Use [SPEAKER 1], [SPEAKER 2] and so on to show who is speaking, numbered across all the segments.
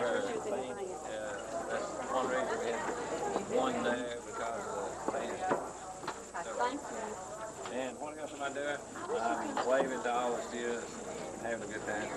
[SPEAKER 1] her. Uh, that's one we had one there because of the
[SPEAKER 2] you.
[SPEAKER 1] And what else am I doing? I'm waving to all the students, having a good time.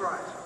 [SPEAKER 3] Christ.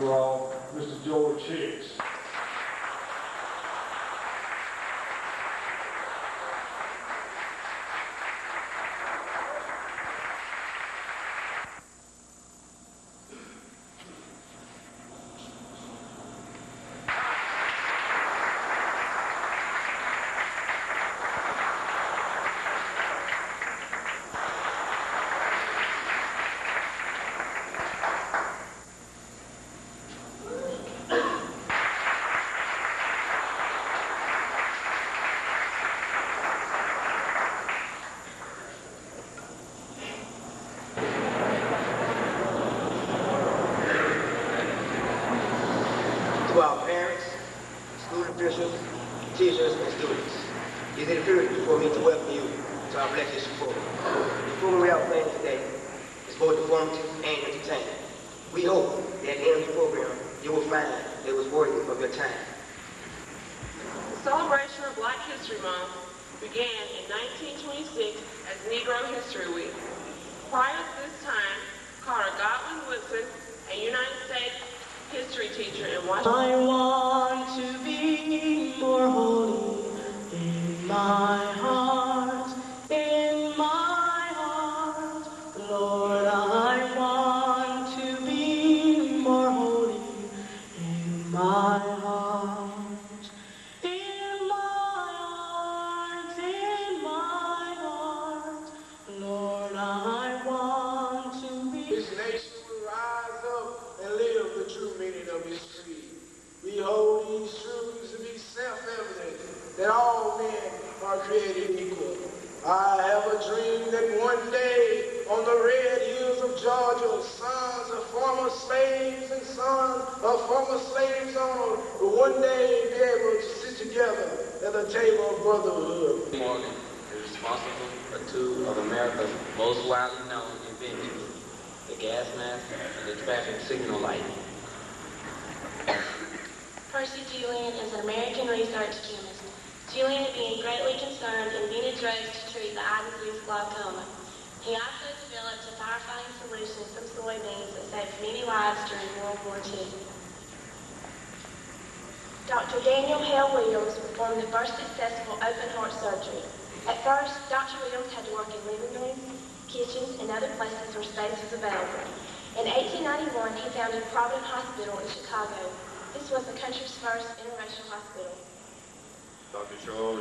[SPEAKER 4] Overall, Mr. George Hicks.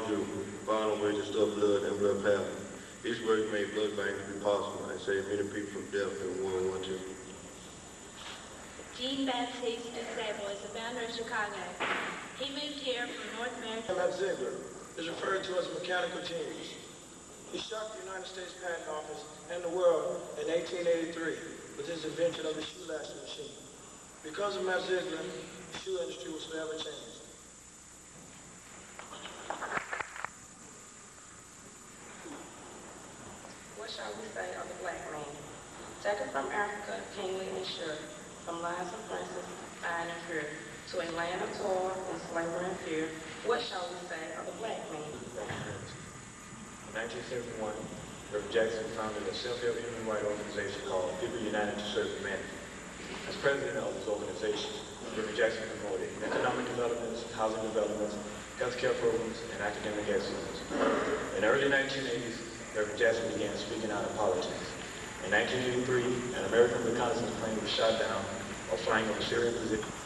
[SPEAKER 5] through final ways to
[SPEAKER 6] stop blood and blood plasma. His work made blood banks be possible and saved many people from death in World War II.
[SPEAKER 7] Jean Baptiste DuSable is the founder of Chicago. He moved here from North America.
[SPEAKER 8] Matzeliger is referred to as mechanical genius. He shocked the United States Patent Office and the world in 1883 with his invention of the shoe lasting machine. Because of Matzeliger, the shoe industry was forever changed.
[SPEAKER 9] shall we say, of the black man. Taken from Africa, kingly and sure, from lines of princes, iron and pure, to a land of toil and slavery and fear, what shall we say of the black man?
[SPEAKER 10] In 1971, Reverend Jackson founded a self-help human rights organization called People United to Serve Humanity. As president of this organization, Reverend Jackson promoted economic developments, housing developments, health care programs, and academic excellence. In the early 1980s, Reverend Jackson began speaking out of politics. In 1983, an American reconnaissance plane was shot down while flying over Syrian.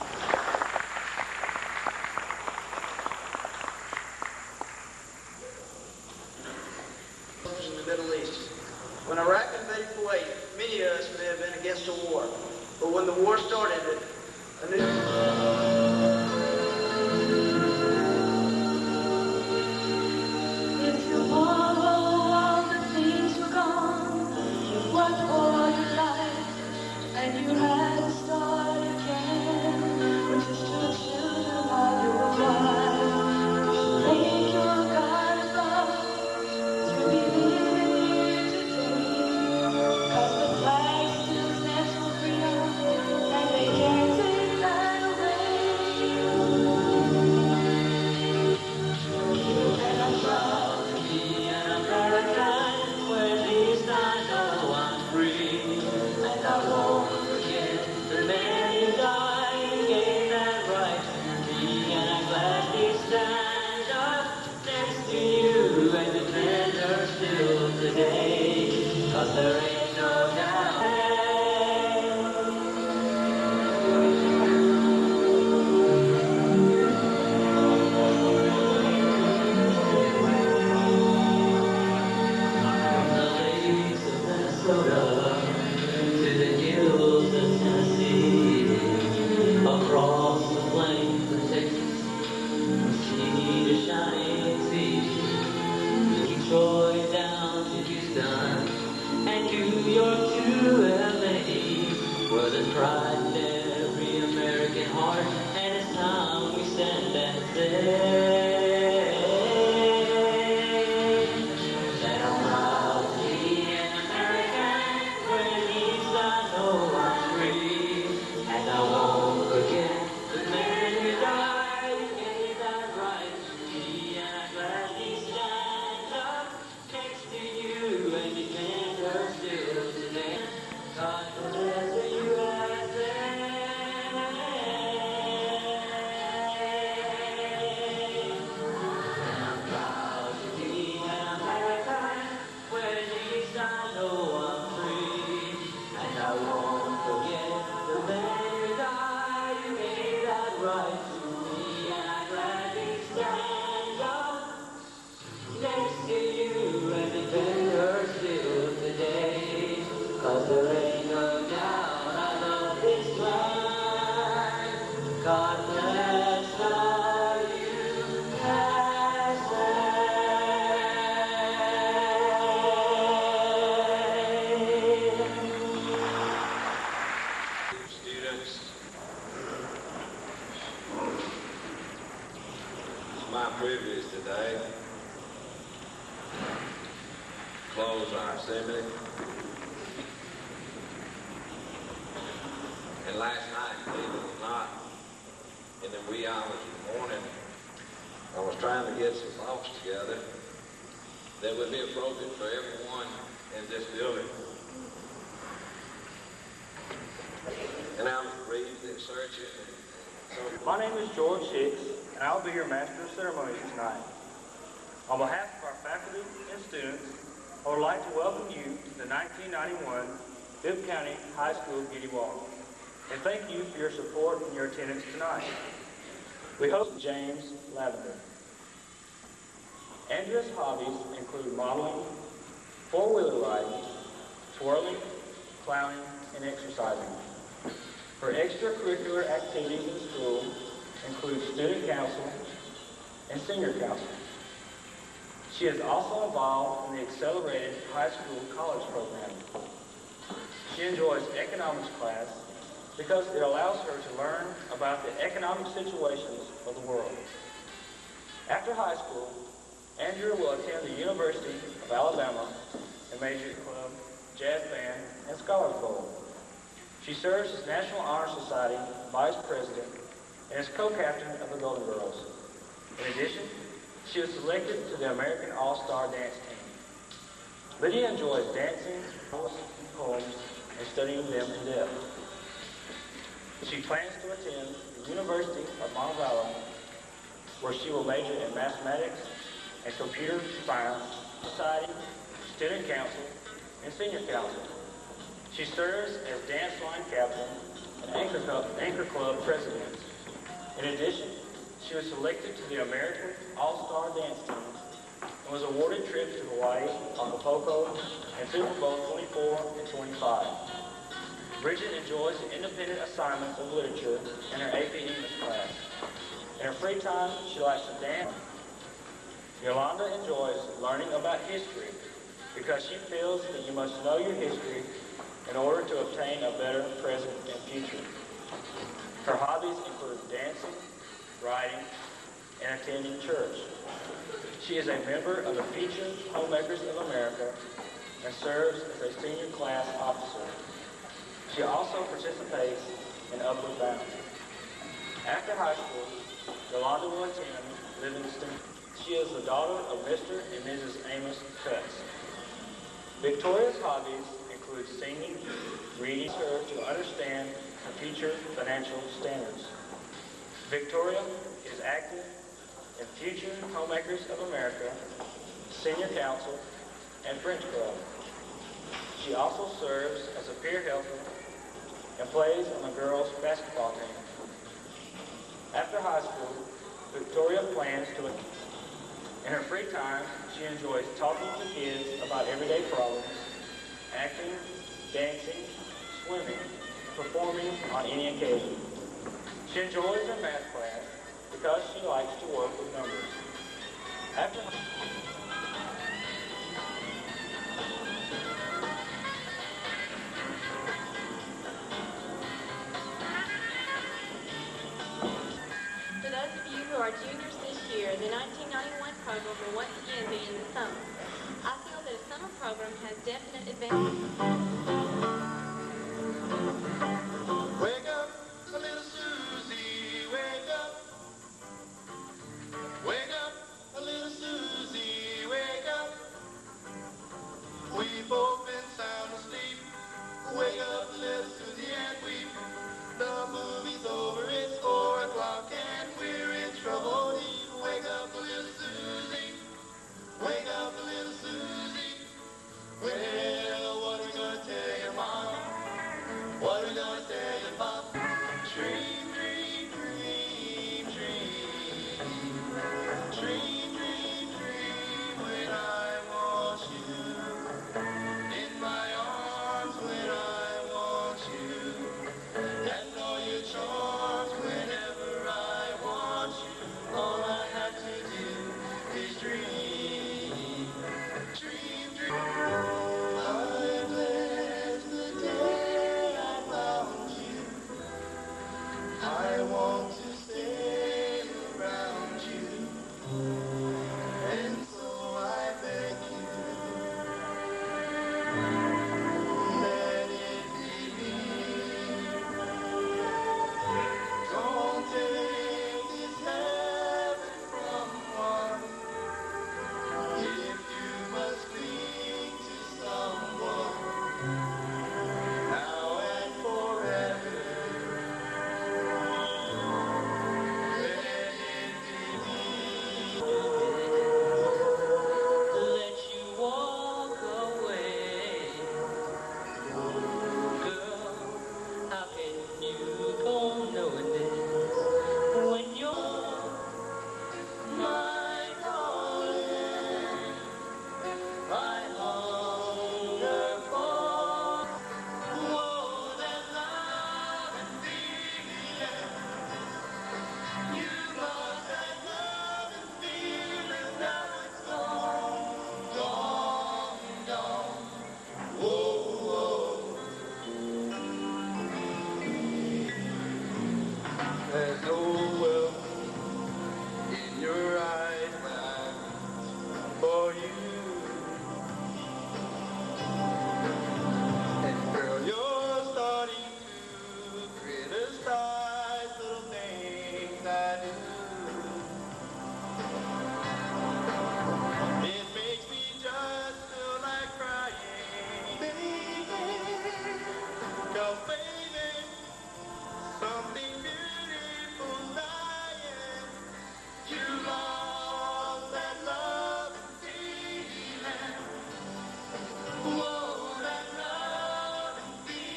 [SPEAKER 11] if you're true LA,
[SPEAKER 12] well James Lavender. Andrea's hobbies include modeling, four-wheeler riding, twirling, clowning, and exercising. Her extracurricular activities in school include student council and senior council. She is also involved in the Accelerated High School College Program. She enjoys economics class because it allows her to learn about the economic situations of the world. After high school, Andrea will attend the University of Alabama and major in club, jazz band, and Scholars Bowl. She serves as National Honor Society Vice President and is co-captain of the Golden Girls. In addition, she was selected to the American All-Star Dance Team. Lydia enjoys dancing, poems, and studying them in depth. She plans to attend the University of Montevallo, where she will major in mathematics and computer science, society, student council, and senior council. She serves as dance line captain and anchor club, anchor club president. In addition, she was selected to the American All-Star Dance Team and was awarded trips to Hawaii, on the Acapulco, and Super Bowl 24 and 25. Bridget enjoys independent assignments of literature in her AP English class. In her free time, she likes to dance. Yolanda enjoys learning about history because she feels that you must know your history in order to obtain a better present and future. Her hobbies include dancing, writing, and attending church. She is a member of the Future Homemakers of America and serves as a senior class officer. She also participates in Upward Bound. After high school, Yolanda will attend Livingston. She is the daughter of Mr. and Mrs. Amos Cutts. Victoria's hobbies include singing, reading her to understand her future financial standards. Victoria is active in Future Homemakers of America, Senior Council, and French Club. She also serves as a peer helper and plays on the girls' basketball team. After high school, Victoria plans to, in her free time, she enjoys talking to kids about everyday problems, acting, dancing, swimming, performing on any occasion. She enjoys her math class because she likes to work with numbers. After
[SPEAKER 13] who are juniors this year, the 1991 program will once again be in the summer. I feel that a summer program has definite advantages.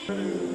[SPEAKER 14] I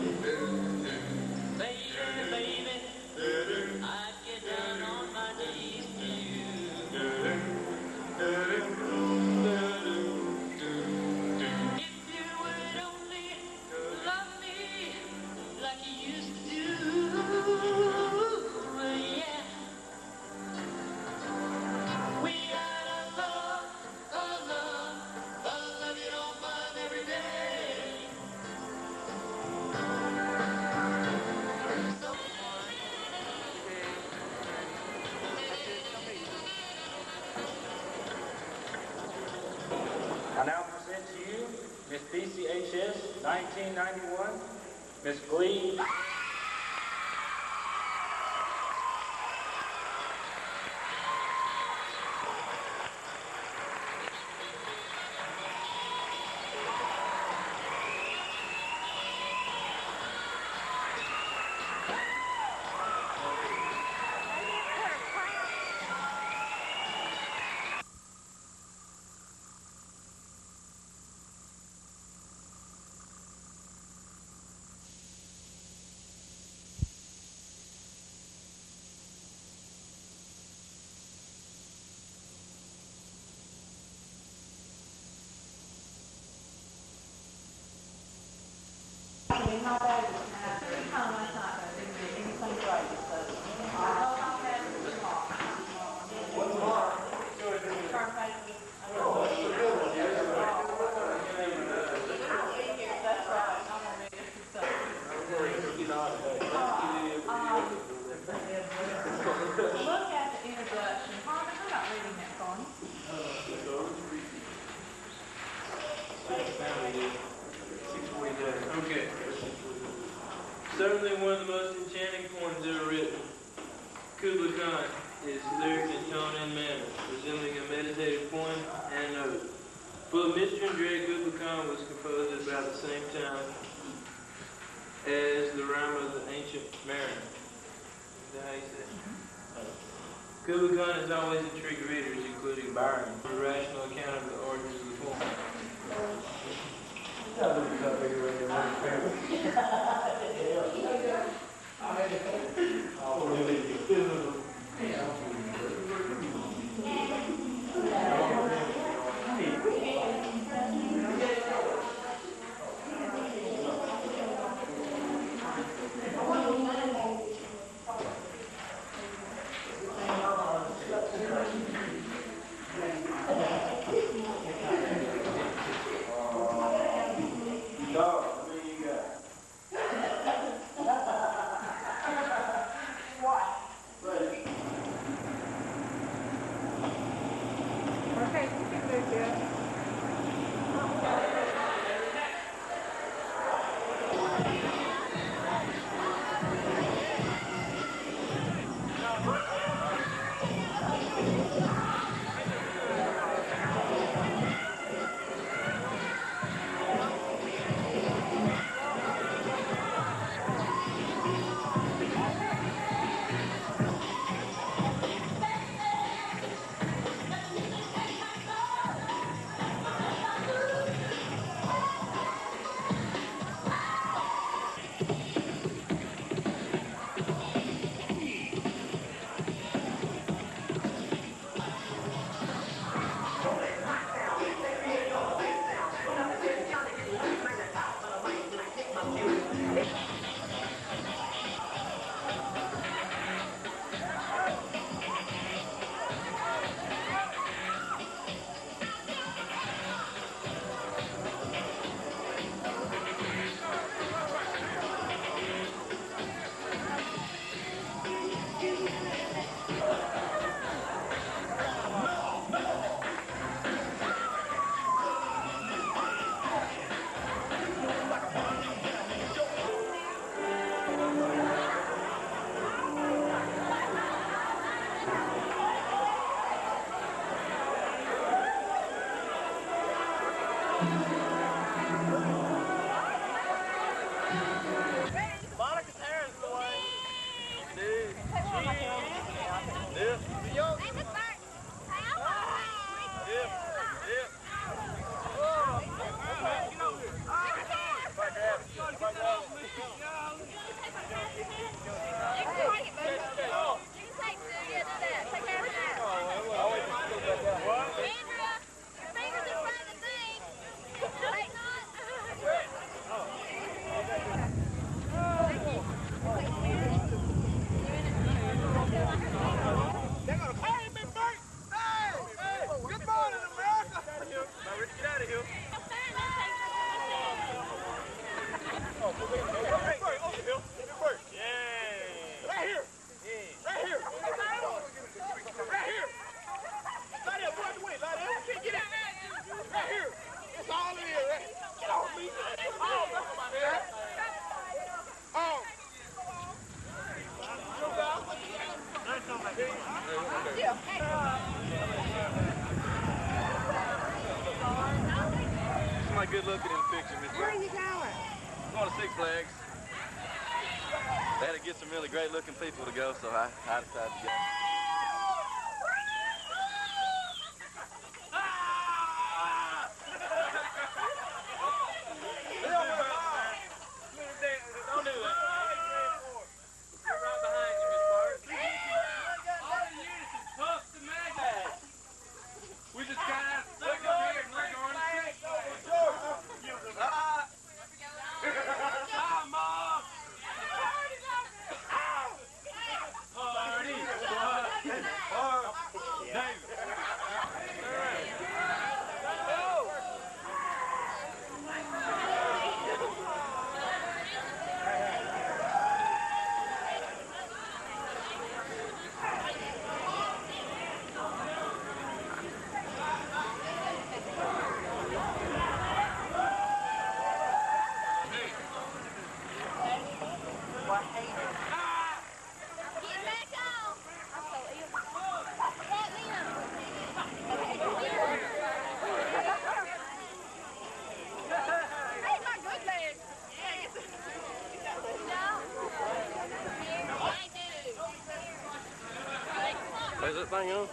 [SPEAKER 15] Is that
[SPEAKER 16] thing on?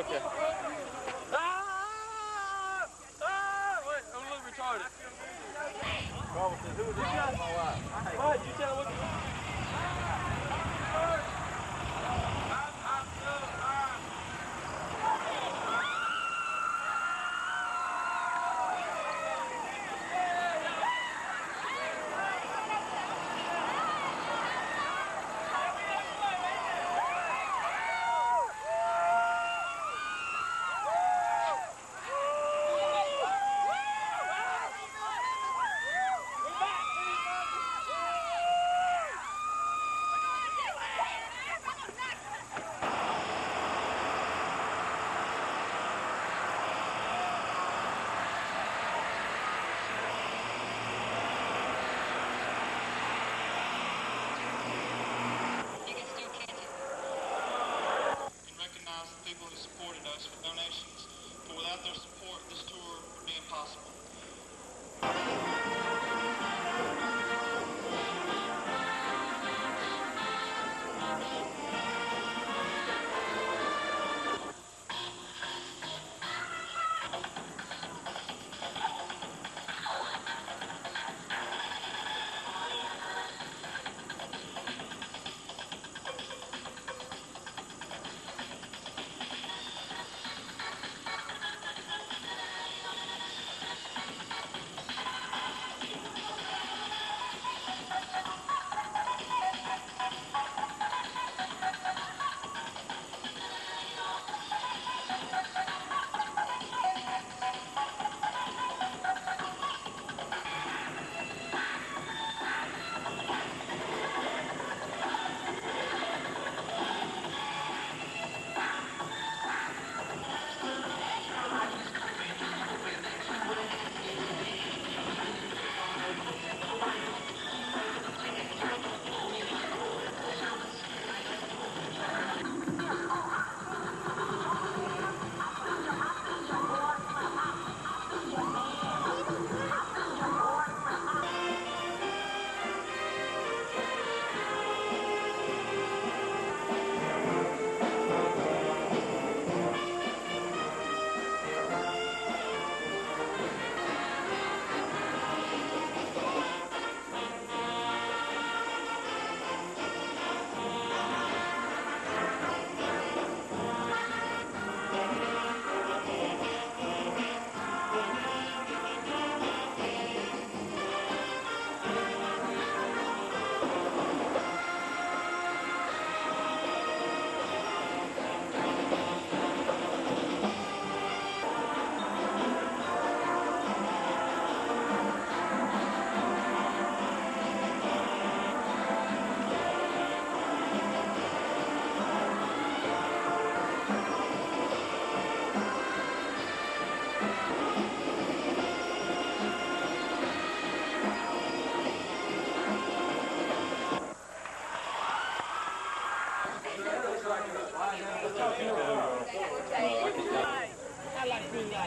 [SPEAKER 16] Okay.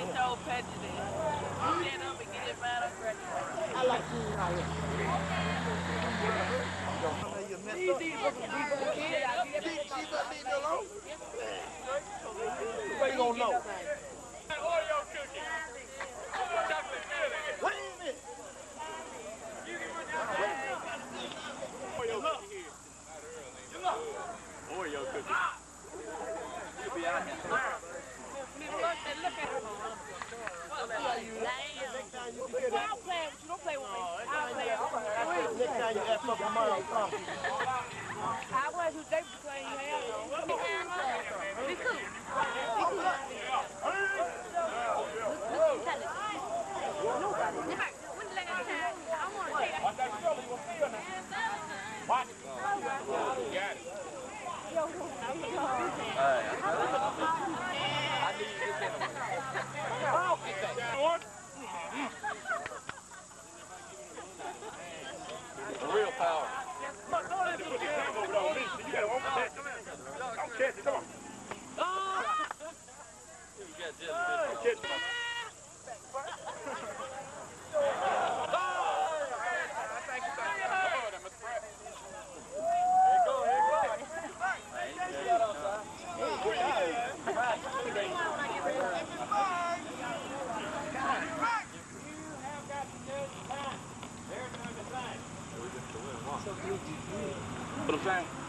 [SPEAKER 16] I like being so prejudiced.
[SPEAKER 3] I like you right here.
[SPEAKER 17] Where you gonna know?
[SPEAKER 3] Next time you ask for tomorrow, come.
[SPEAKER 2] I was who they playing Be cool.
[SPEAKER 17] Real
[SPEAKER 18] What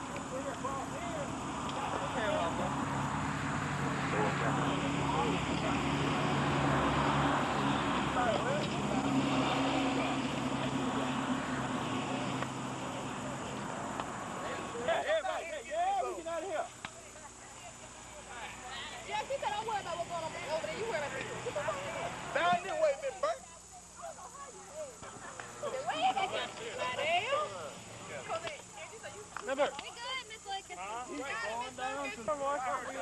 [SPEAKER 18] I'm saying?
[SPEAKER 2] We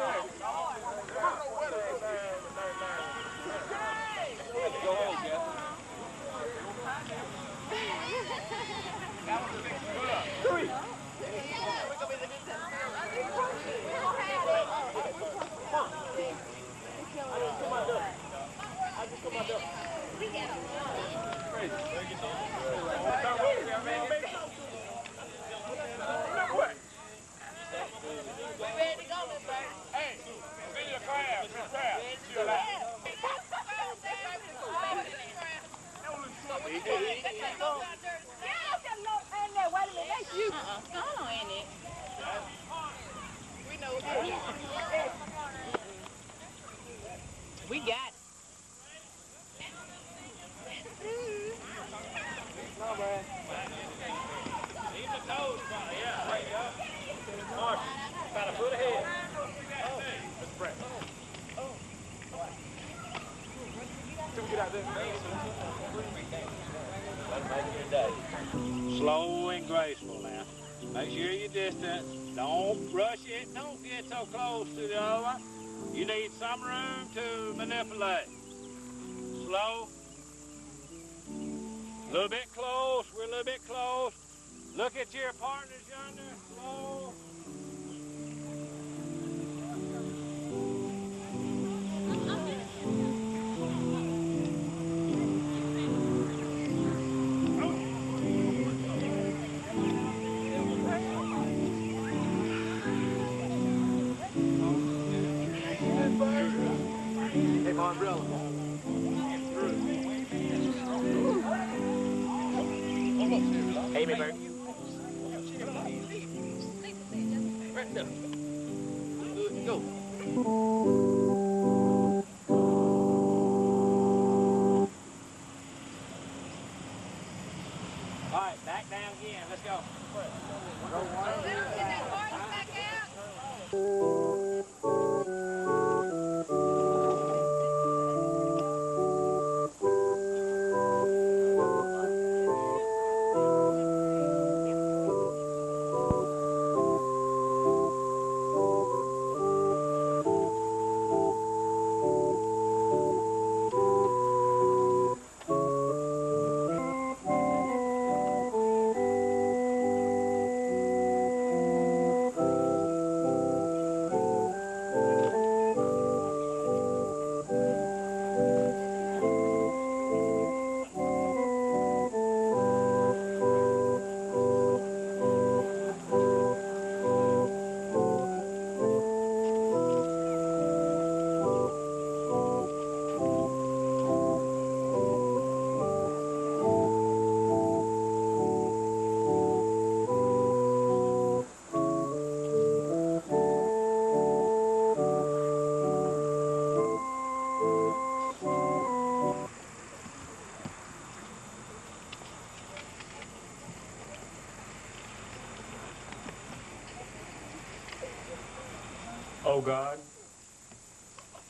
[SPEAKER 12] God,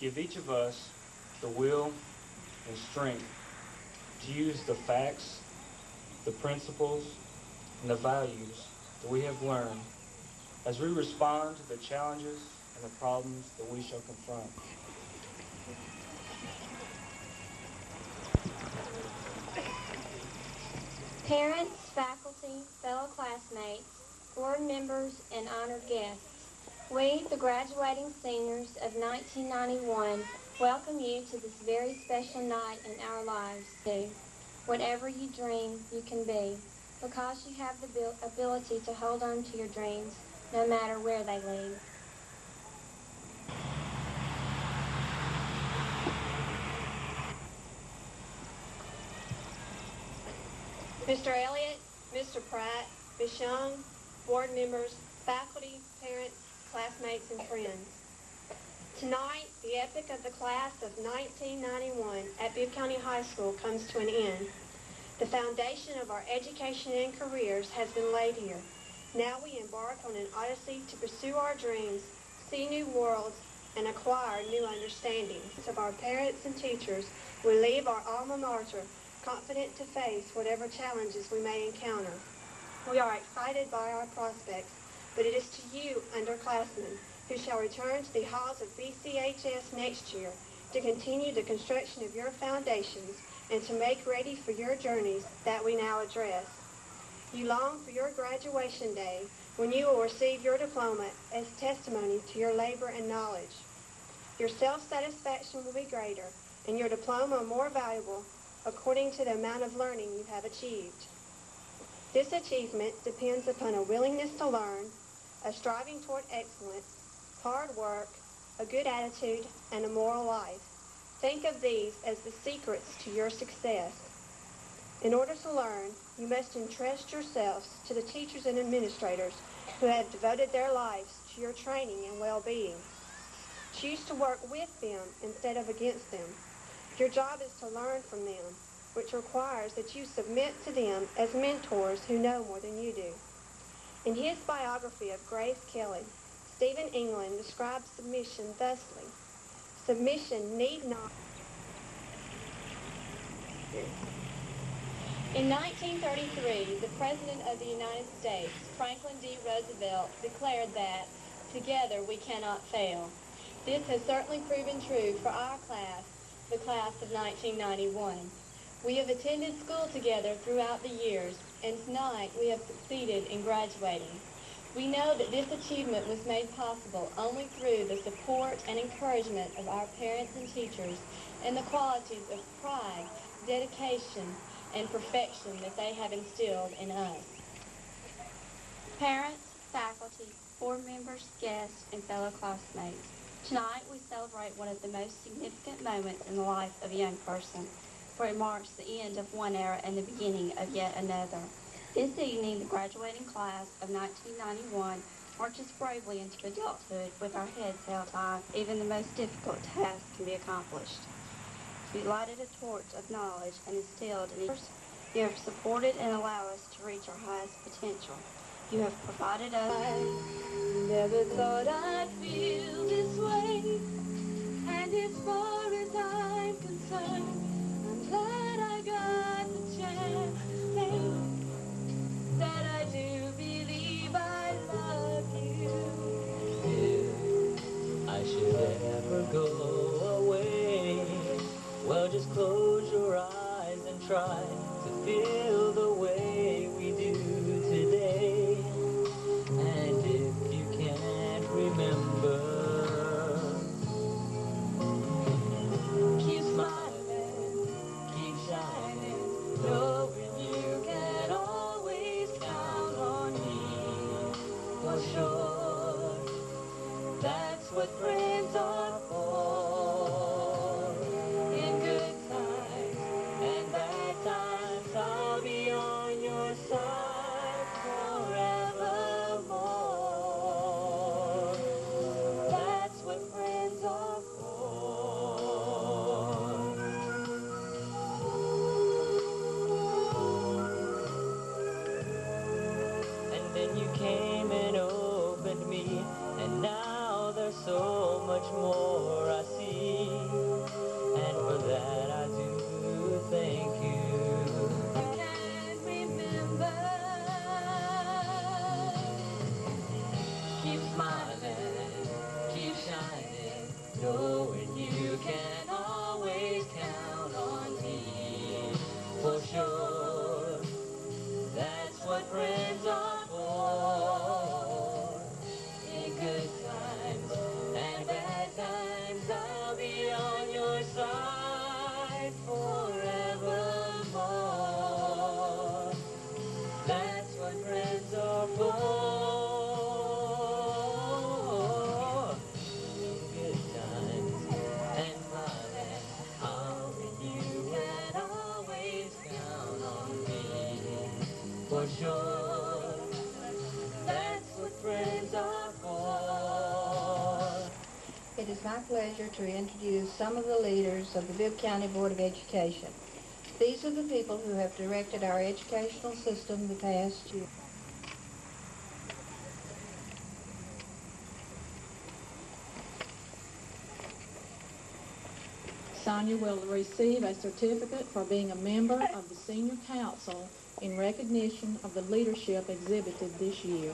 [SPEAKER 12] give each of us the will and strength to use the facts, the principles, and the values that we have learned as we respond to the challenges and the problems that we shall confront.
[SPEAKER 13] Parents, faculty, fellow classmates, board members, and honored guests, we, the graduating seniors of 1991, welcome you to this very special night in our lives, too. Whatever you dream, you can be, because you have the ability to hold on to your dreams, no matter where they lead.
[SPEAKER 19] Mr. Elliott, Mr. Pratt, Ms. Young, board members, faculty, parents, classmates, and friends. Tonight, the epic of the class of 1991 at Bibb County High School comes to an end. The foundation of our education and careers has been laid here. Now we embark on an odyssey to pursue our dreams, see new worlds, and acquire new understandings. Of our parents and teachers, we leave our alma mater confident to face whatever challenges we may encounter. We are excited by our prospects, but it is to you, underclassmen, who shall return to the halls of BCHS next year to continue the construction of your foundations and to make ready for your journeys that we now address. You long for your graduation day when you will receive your diploma as testimony to your labor and knowledge. Your self-satisfaction will be greater and your diploma more valuable according to the amount of learning you have achieved. This achievement depends upon a willingness to learn, a striving toward excellence, hard work, a good attitude, and a moral life. Think of these as the secrets to your success. In order to learn, you must entrust yourselves to the teachers and administrators who have devoted their lives to your training and well-being. Choose to work with them instead of against them. Your job is to learn from them, which requires that you submit to them as mentors who know more than you do. In his biography of Grace Kelly, Steven Englund describes submission thusly. Submission need not.
[SPEAKER 20] In 1933, the President of the United States, Franklin D. Roosevelt, declared that, together we cannot fail. This has certainly proven true for our class, the class of 1991. We have attended school together throughout the years, and tonight we have succeeded in graduating. We know that this achievement was made possible only through the support and encouragement of our parents and teachers and the qualities of pride, dedication, and perfection that they have instilled in us.
[SPEAKER 13] Parents, faculty, board members, guests, and fellow classmates, tonight we celebrate one of the most significant moments in the life of a young person, for it marks the end of one era and the beginning of yet another. This evening, the graduating class of 1991 marches bravely into adulthood with our heads held high. Even the most difficult task can be accomplished. You lighted a torch of knowledge and instilled in each. You have supported and allowed us to reach our highest potential. You have provided us.
[SPEAKER 21] Never thought I'd feel this way. And as far as I'm concerned,
[SPEAKER 10] well, just close your eyes and try to feel the way
[SPEAKER 22] know my pleasure to introduce some of the leaders of the Bibb County Board of Education. These are the people who have directed our educational system the past year.
[SPEAKER 23] Sonia will receive a certificate for being a member of the Senior Council in recognition of the leadership exhibited this year.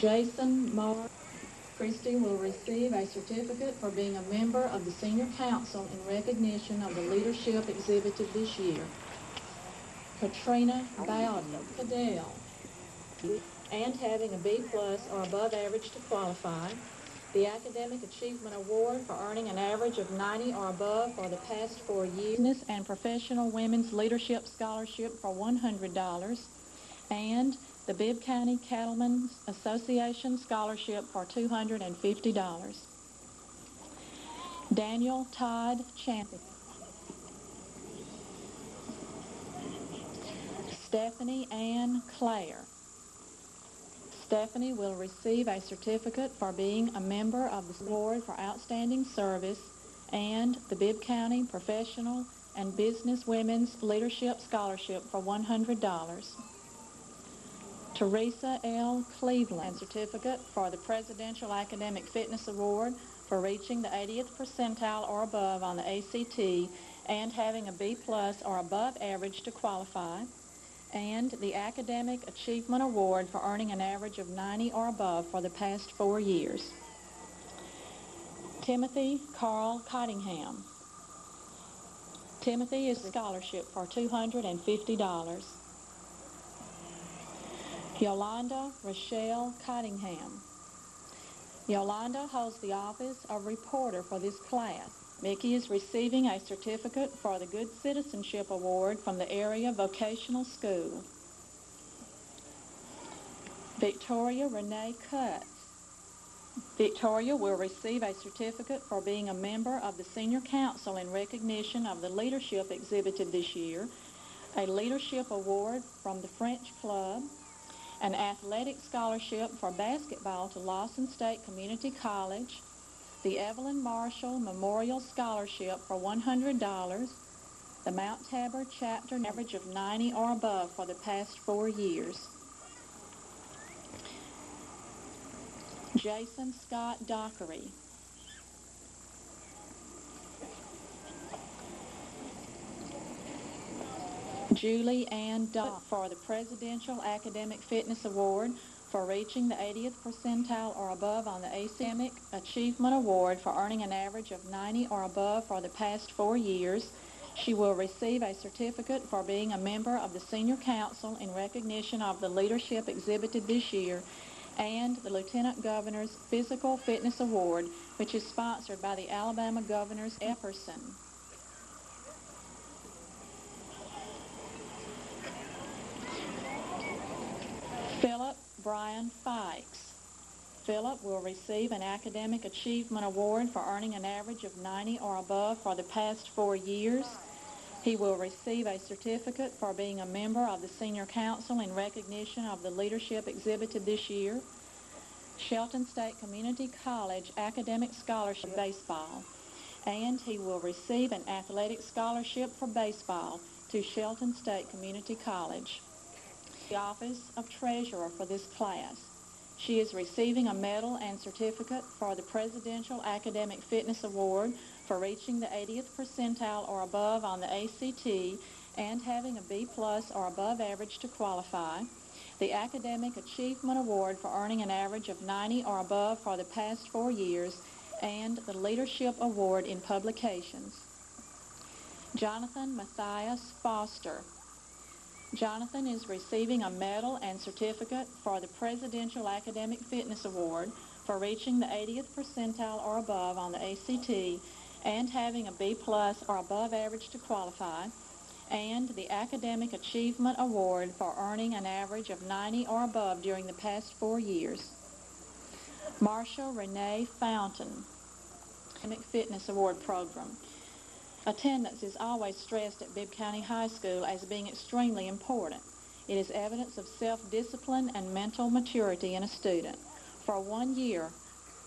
[SPEAKER 23] Jason Moore. Christie will receive a certificate for being a member of the Senior Council in recognition of the leadership exhibited this year. Katrina Bowden Cadell, and having a B plus or above average to qualify. The Academic Achievement Award for earning an average of 90 or above for the past four years. Business and Professional Women's Leadership Scholarship for $100. And the Bibb County Cattlemen's Association Scholarship for $250. Daniel Todd Champion. Stephanie Ann Clare. Stephanie will receive a certificate for being a member of the Board for Outstanding Service and the Bibb County Professional and Business Women's Leadership Scholarship for $100. Teresa L. Cleveland certificate for the Presidential Academic Fitness Award for reaching the 80th percentile or above on the ACT and having a B plus or above average to qualify and the Academic Achievement Award for earning an average of 90 or above for the past four years. Timothy Carl Cottingham. Timothy is scholarship for $250. Yolanda Rochelle Cottingham. Yolanda holds the office of reporter for this class. Mickey is receiving a certificate for the Good Citizenship Award from the Area Vocational School. Victoria Renee Cutts. Victoria will receive a certificate for being a member of the Senior Council in recognition of the leadership exhibited this year, a leadership award from the French Club, an athletic scholarship for basketball to Lawson State Community College, the Evelyn Marshall Memorial Scholarship for $100, the Mount Tabor chapter average of 90 or above for the past four years. Jason Scott Dockery. Julie Ann for the Presidential Academic Fitness Award for reaching the 80th percentile or above on the Academic Achievement Award for earning an average of 90 or above for the past four years. She will receive a certificate for being a member of the Senior Council in recognition of the leadership exhibited this year and the Lieutenant Governor's Physical Fitness Award, which is sponsored by the Alabama Governor's Epperson. Philip Brian Fikes. Philip will receive an Academic Achievement Award for earning an average of 90 or above for the past four years. He will receive a certificate for being a member of the Senior Council in recognition of the leadership exhibited this year. Shelton State Community College Academic Scholarship Baseball. And he will receive an athletic scholarship for baseball to Shelton State Community College the office of treasurer for this class. She is receiving a medal and certificate for the Presidential Academic Fitness Award for reaching the 80th percentile or above on the ACT and having a B plus or above average to qualify, the Academic Achievement Award for earning an average of 90 or above for the past four years, and the Leadership Award in Publications. Jonathan Matthias Foster, Jonathan is receiving a medal and certificate for the Presidential Academic Fitness Award for reaching the 80th percentile or above on the ACT and having a B plus or above average to qualify, and the Academic Achievement Award for earning an average of 90 or above during the past four years. Marsha Renee Fountain, Academic Fitness Award Program. Attendance is always stressed at Bibb County High School as being extremely important. It is evidence of self-discipline and mental maturity in a student. For one year,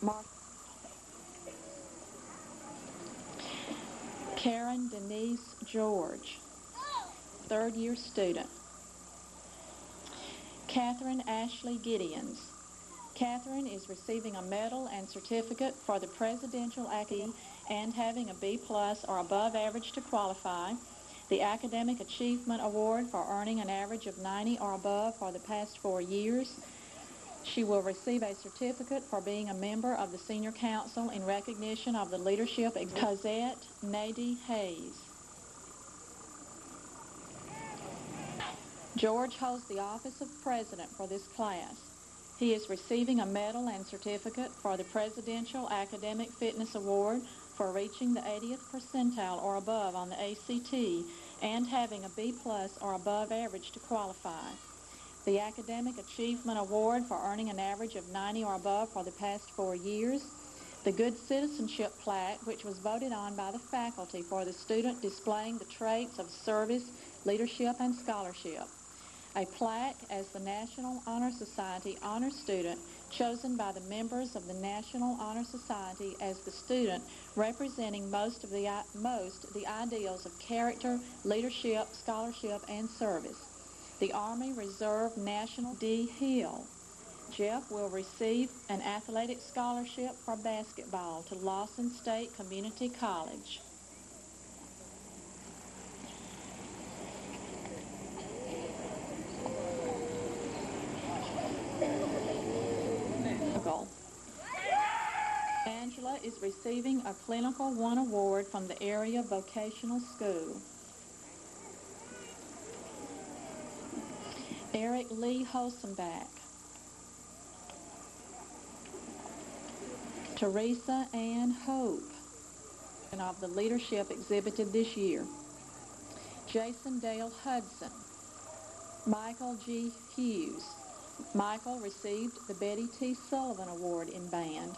[SPEAKER 23] Mark Karen Denise George, third year student. Catherine Ashley Gideons. Catherine is receiving a medal and certificate for the Presidential Academy and having a B plus or above average to qualify. The Academic Achievement Award for earning an average of 90 or above for the past four years. She will receive a certificate for being a member of the Senior Council in recognition of the leadership of Cosette Nady Hayes. George holds the office of president for this class. He is receiving a medal and certificate for the Presidential Academic Fitness Award for reaching the 80th percentile or above on the ACT and having a B plus or above average to qualify. The Academic Achievement Award for earning an average of 90 or above for the past four years. The Good Citizenship Plaque, which was voted on by the faculty for the student displaying the traits of service, leadership, and scholarship a plaque as the National Honor Society Honor Student chosen by the members of the National Honor Society as the student representing most of the most the ideals of character, leadership, scholarship, and service. The Army Reserve National D. Hill. Jeff will receive an athletic scholarship for basketball to Lawson State Community College. Angela is receiving a Clinical One Award from the Area Vocational School. Eric Lee Hosenbach. Teresa Ann Hope and of the leadership exhibited this year. Jason Dale Hudson. Michael G. Hughes. Michael received the Betty T. Sullivan Award in band.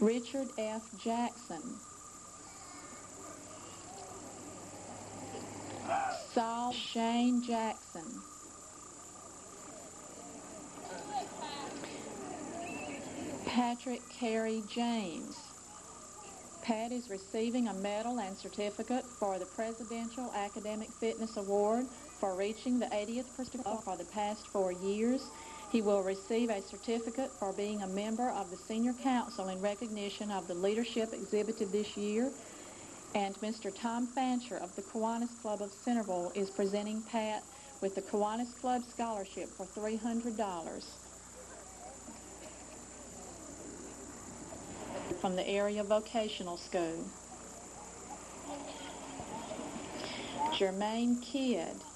[SPEAKER 23] Richard F. Jackson. Saul Shane Jackson. Patrick Carey James. Pat is receiving a medal and certificate for the Presidential Academic Fitness Award for reaching the 80th percentile for the past four years. He will receive a certificate for being a member of the Senior Council in recognition of the leadership exhibited this year. And Mr. Tom Fancher of the Kiwanis Club of Centreville is presenting Pat with the Kiwanis Club Scholarship for $300 from the area vocational school. Jermaine Kidd.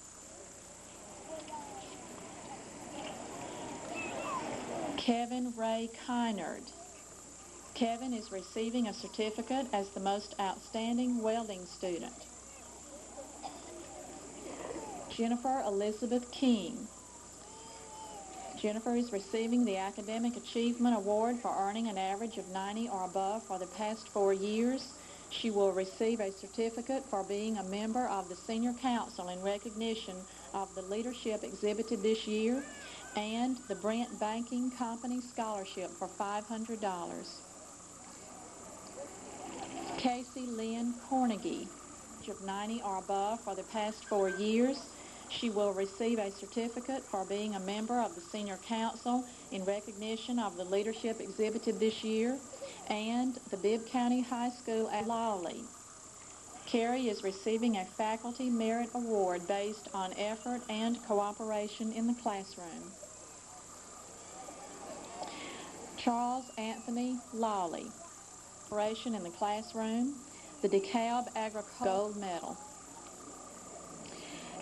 [SPEAKER 23] Kevin Ray Kynard. Kevin is receiving a certificate as the most outstanding welding student. Jennifer Elizabeth King. Jennifer is receiving the Academic Achievement Award for earning an average of 90 or above for the past four years. She will receive a certificate for being a member of the Senior Council in recognition of the leadership exhibited this year and the Brent Banking Company Scholarship for $500. Casey Lynn Cornegie, of 90 or above for the past four years. She will receive a certificate for being a member of the Senior Council in recognition of the leadership exhibited this year and the Bibb County High School at Lawley. Carrie is receiving a Faculty Merit Award based on effort and cooperation in the classroom. Charles Anthony Lawley, operation in the classroom, the DeKalb Agricultural Gold Medal.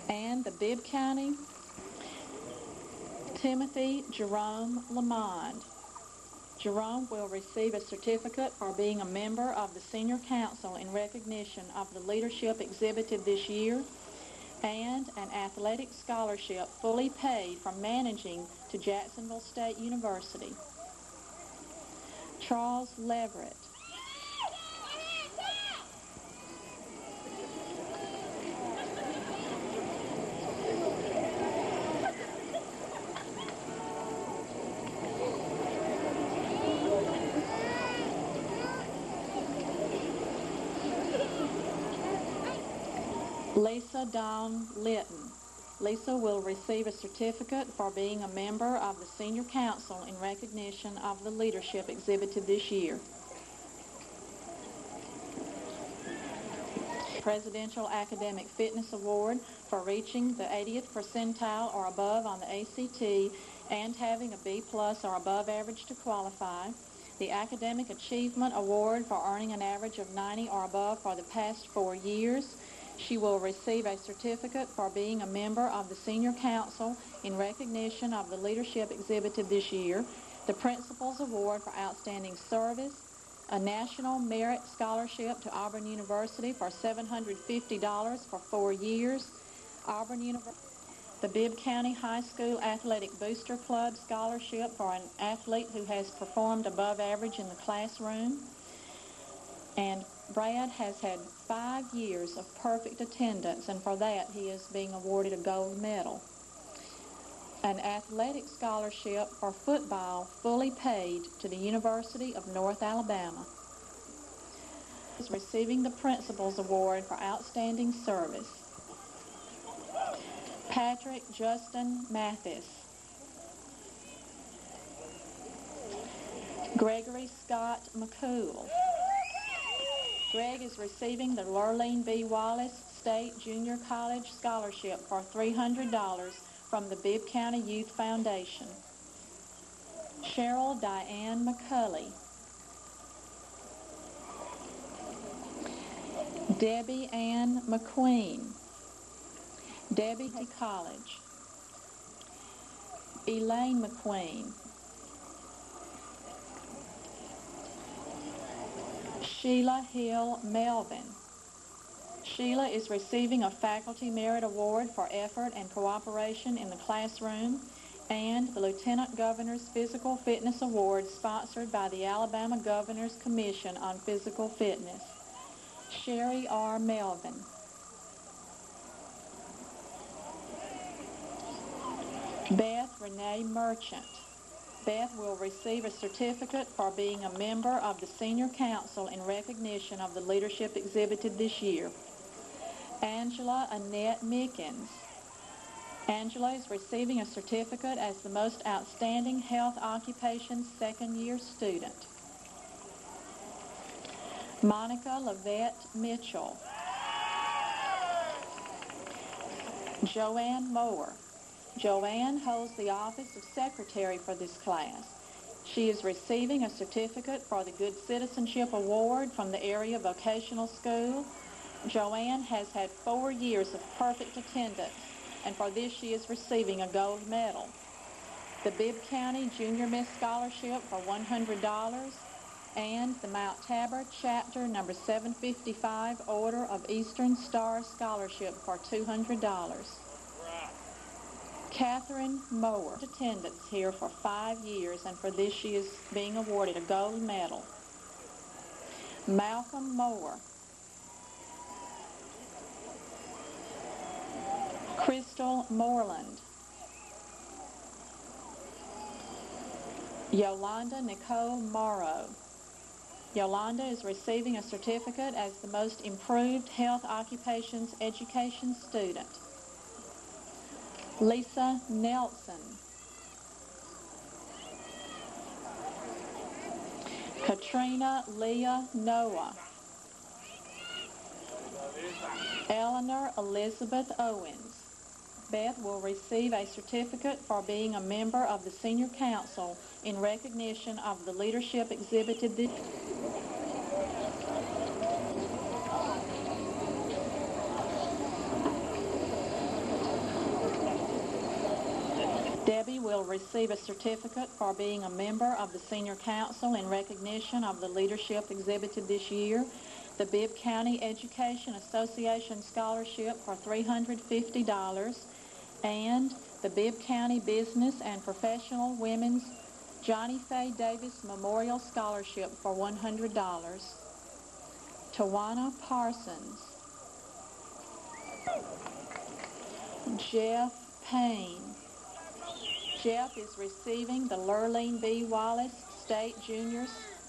[SPEAKER 23] And the Bibb County Timothy Jerome Lamond. Jerome will receive a certificate for being a member of the Senior Council in recognition of the leadership exhibited this year and an athletic scholarship fully paid for managing to Jacksonville State University. Charles Leverett. Lisa Dawn Litton. Lisa will receive a certificate for being a member of the Senior Council in recognition of the leadership exhibited this year. Presidential Academic Fitness Award for reaching the 80th percentile or above on the ACT and having a B plus or above average to qualify. The Academic Achievement Award for earning an average of 90 or above for the past four years. She will receive a certificate for being a member of the Senior Council in recognition of the leadership exhibited this year. The Principal's Award for Outstanding Service, a National Merit Scholarship to Auburn University for $750 for four years. Auburn University. The Bibb County High School Athletic Booster Club Scholarship for an athlete who has performed above average in the classroom. And Brad has had five years of perfect attendance, and for that he is being awarded a gold medal. An athletic scholarship for football fully paid to the University of North Alabama. Is receiving the Principal's Award for Outstanding Service. Patrick Justin Mathis. Gregory Scott McCool. Greg is receiving the Lurleen B. Wallace State Junior College Scholarship for $300 from the Bibb County Youth Foundation. Cheryl Diane McCulley. Debbie Ann McQueen. Debbie. College. Elaine McQueen. Sheila Hill Melvin. Sheila is receiving a Faculty Merit Award for effort and cooperation in the classroom and the Lieutenant Governor's Physical Fitness Award sponsored by the Alabama Governor's Commission on Physical Fitness. Sherry R. Melvin. Beth Renee Merchant. Beth will receive a certificate for being a member of the Senior Council in recognition of the leadership exhibited this year. Angela Annette Mickens. Angela is receiving a certificate as the most outstanding health occupation second year student. Monica Lavette Mitchell. Joanne Moore. Joanne holds the office of secretary for this class. She is receiving a certificate for the Good Citizenship Award from the area vocational school. Joanne has had four years of perfect attendance, and for this she is receiving a gold medal. The Bibb County Junior Miss Scholarship for $100, and the Mount Tabor Chapter Number 755 Order of Eastern Star Scholarship for $200. Catherine Mower, attendance here for five years, and for this she is being awarded a gold medal. Malcolm Mower. Crystal Moreland. Yolanda Nicole Morrow. Yolanda is receiving a certificate as the most improved health occupations education student. Lisa Nelson. Katrina Leah Noah. Eleanor Elizabeth Owens. Beth will receive a certificate for being a member of the Senior Council in recognition of the leadership exhibited this Debbie will receive a certificate for being a member of the Senior Council in recognition of the leadership exhibited this year. The Bibb County Education Association Scholarship for $350 and the Bibb County Business and Professional Women's Johnny Faye Davis Memorial Scholarship for $100. Tawana Parsons. Jeff Payne. Jeff is receiving the Lurleen B. Wallace State Junior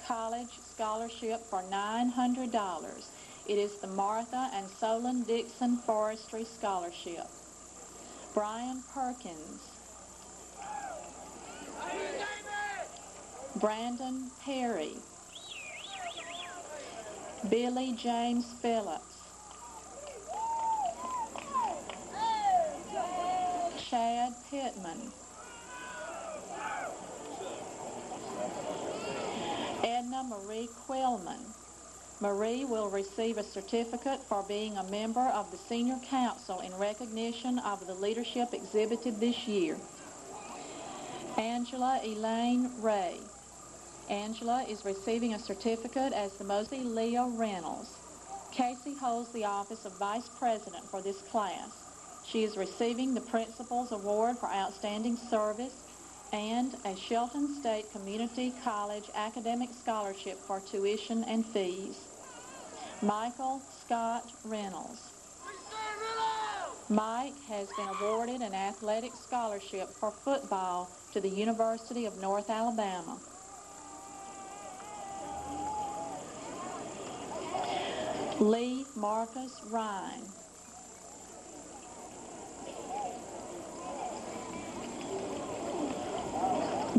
[SPEAKER 23] College Scholarship for $900. It is the Martha and Solon Dixon Forestry Scholarship. Brian Perkins. Brandon Perry. Billy James Phillips. Chad Pittman. Edna Marie Quillman. Marie will receive a certificate for being a member of the Senior Council in recognition of the leadership exhibited this year. Angela Elaine Ray. Angela is receiving a certificate as the most Leah Reynolds. Casey holds the office of Vice President for this class. She is receiving the Principal's Award for Outstanding Service and a Shelton State Community College Academic Scholarship for tuition and fees. Michael Scott Reynolds. Mike has been awarded an athletic scholarship for football to the University of North Alabama. Lee Marcus Ryan.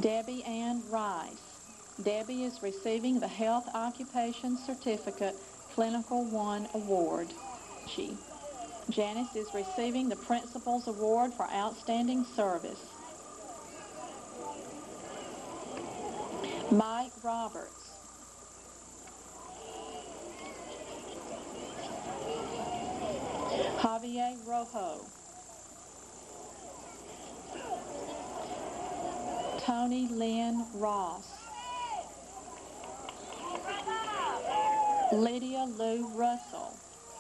[SPEAKER 23] Debbie Ann Rice. Debbie is receiving the Health Occupation Certificate Clinical 1 Award. She. Janice is receiving the Principal's Award for Outstanding Service. Mike Roberts. Javier Rojo. Tony Lynn Ross. Lydia Lou Russell.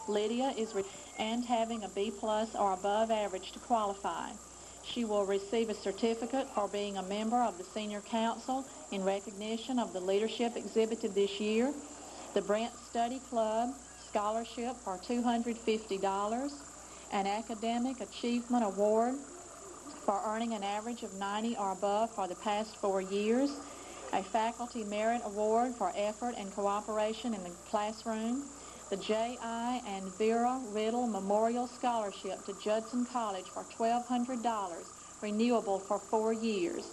[SPEAKER 23] Lydia is and having a B plus or above average to qualify. She will receive a certificate for being a member of the Senior Council in recognition of the leadership exhibited this year, the Brent Study Club scholarship for $250, an Academic Achievement Award for earning an average of 90 or above for the past four years, a Faculty Merit Award for effort and cooperation in the classroom, the J.I. and Vera Riddle Memorial Scholarship to Judson College for $1,200, renewable for four years,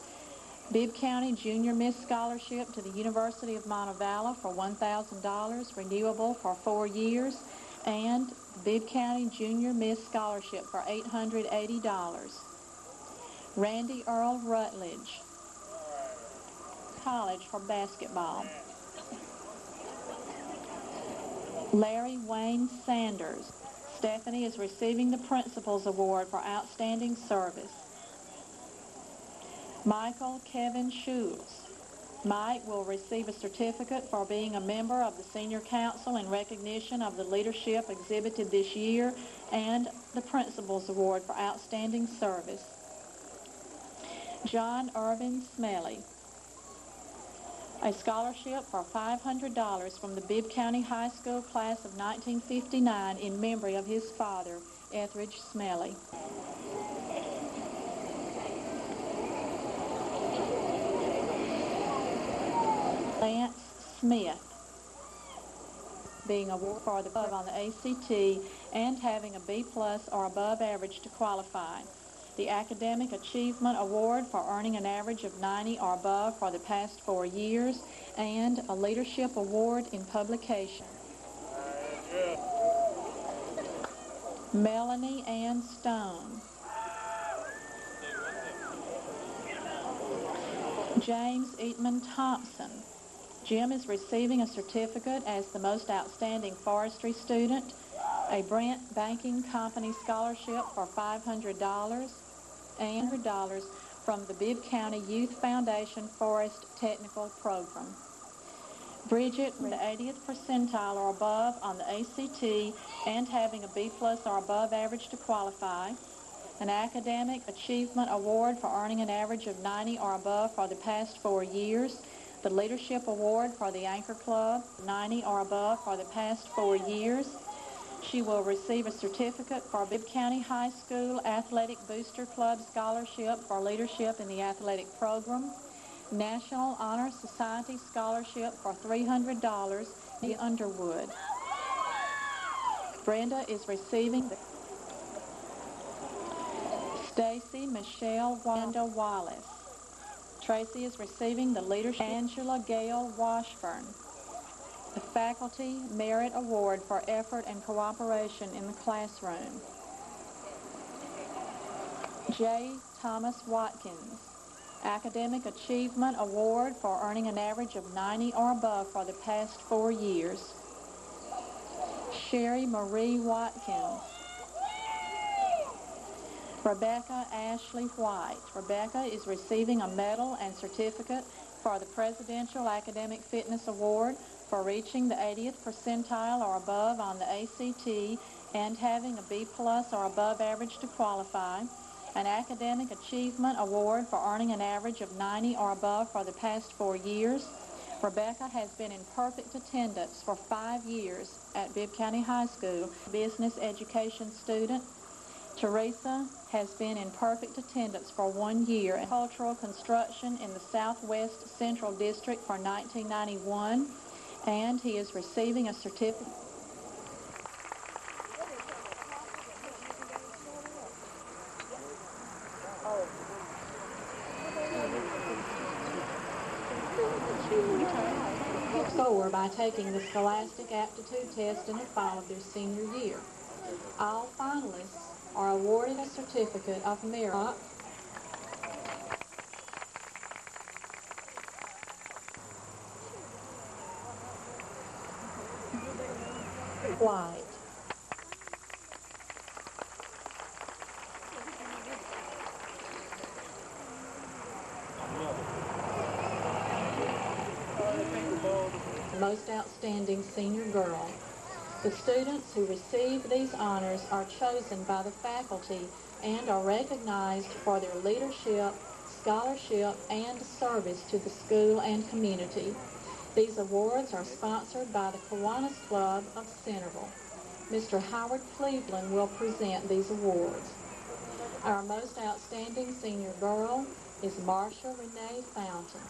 [SPEAKER 23] Bibb County Junior Miss Scholarship to the University of Montevallo for $1,000, renewable for four years, and Bibb County Junior Miss Scholarship for $880. Randy Earl Rutledge, College for basketball. Larry Wayne Sanders. Stephanie is receiving the Principal's Award for Outstanding Service. Michael Kevin Schultz. Mike will receive a certificate for being a member of the Senior Council in recognition of the leadership exhibited this year and the Principal's Award for Outstanding Service. John Irvin Smelly. A scholarship for $500 from the Bibb County High School class of 1959 in memory of his father, Etheridge Smelly. Lance Smith being awarded for the above on the ACT and having a B plus or above average to qualify. The Academic Achievement Award for earning an average of 90 or above for the past four years and a Leadership Award in Publication. Melanie Ann Stone. James Eatman Thompson. Jim is receiving a certificate as the most outstanding forestry student, a Brent Banking Company scholarship for $500, and $100 from the Bibb County Youth Foundation Forest Technical Program. Bridget, the 80th percentile or above on the ACT and having a B plus or above average to qualify, an Academic Achievement Award for earning an average of 90 or above for the past four years, the Leadership Award for the Anchor Club, 90 or above for the past four years. She will receive a certificate for Bibb County High School Athletic Booster Club Scholarship for leadership in the athletic program, National Honor Society Scholarship for $300, the Underwood. Brenda is receiving the Stacy Michelle Wanda Wallace. Tracy is receiving the Leadership Angela Gail Washburn. The Faculty Merit Award for effort and cooperation in the classroom. J. Thomas Watkins. Academic Achievement Award for earning an average of 90 or above for the past four years. Sherry Marie Watkins. Rebecca Ashley White. Rebecca is receiving a medal and certificate for the Presidential Academic Fitness Award for reaching the 80th percentile or above on the ACT and having a B plus or above average to qualify. An Academic Achievement Award for earning an average of 90 or above for the past four years. Rebecca has been in perfect attendance for five years at Bibb County High School, business education student. Teresa has been in perfect attendance for one year in cultural construction in the Southwest Central District for 1991, and he is receiving a certificate. Score by taking the Scholastic Aptitude Test in the fall of their senior year. All finalists are awarded a certificate of merit. Most outstanding senior girl. The students who receive these honors are chosen by the faculty and are recognized for their leadership, scholarship, and service to the school and community. These awards are sponsored by the Kiwanis Club of Centreville. Mr. Howard Cleveland will present these awards. Our most outstanding senior girl is Marsha Renee Fountain.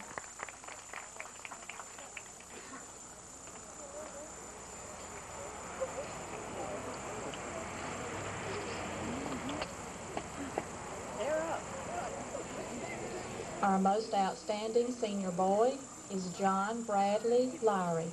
[SPEAKER 23] Our most outstanding senior boy is John Bradley Lowry.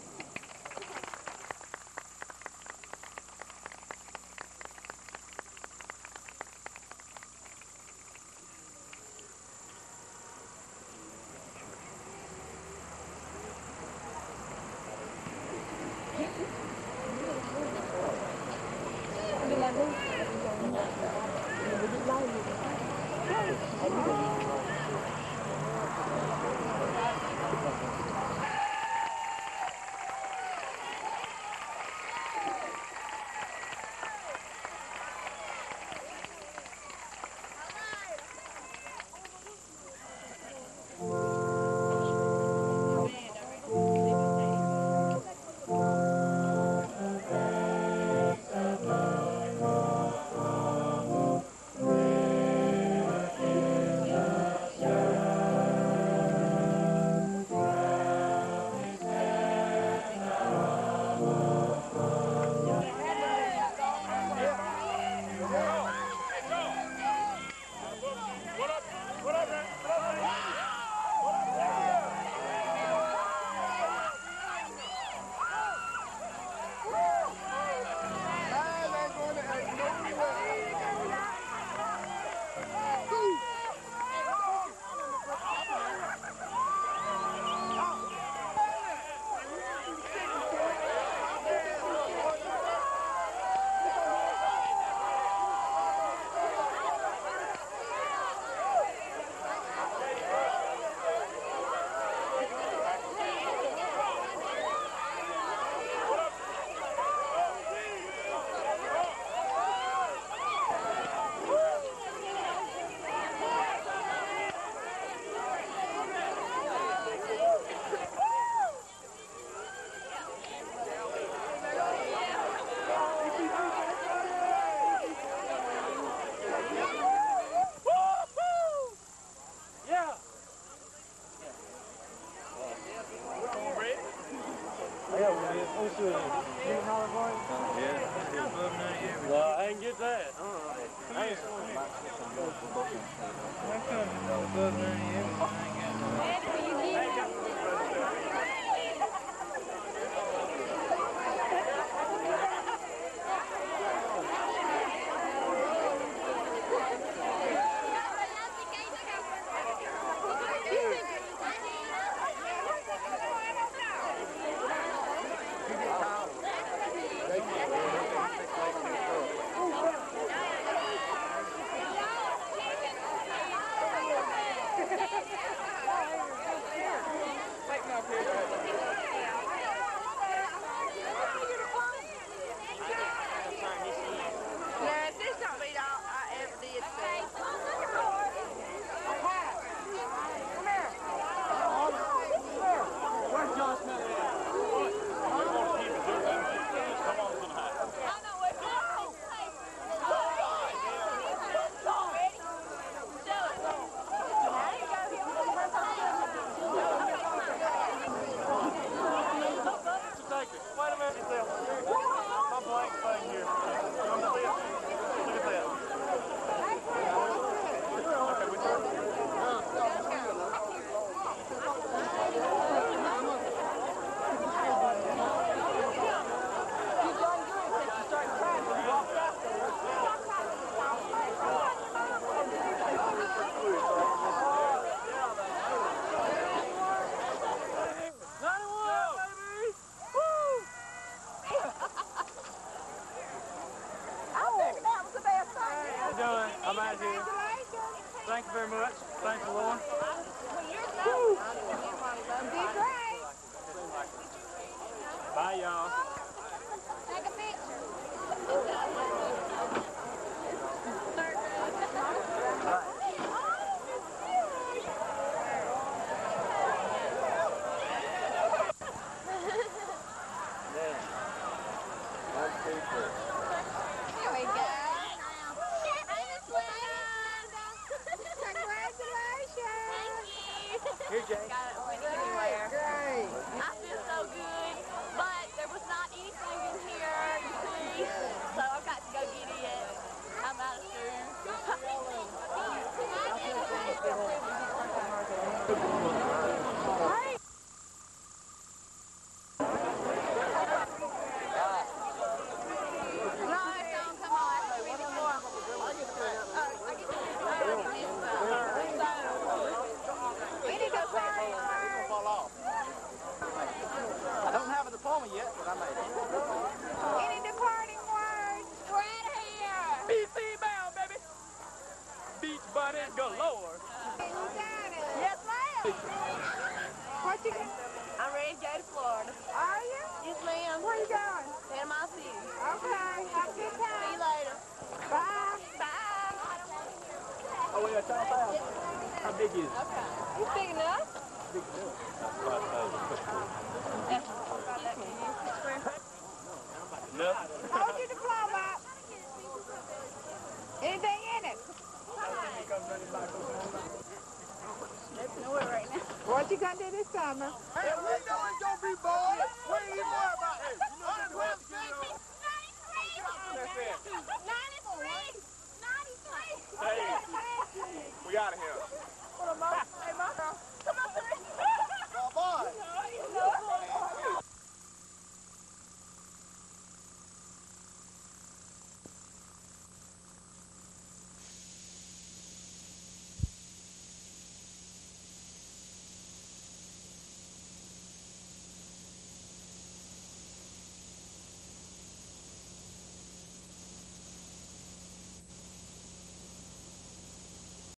[SPEAKER 24] We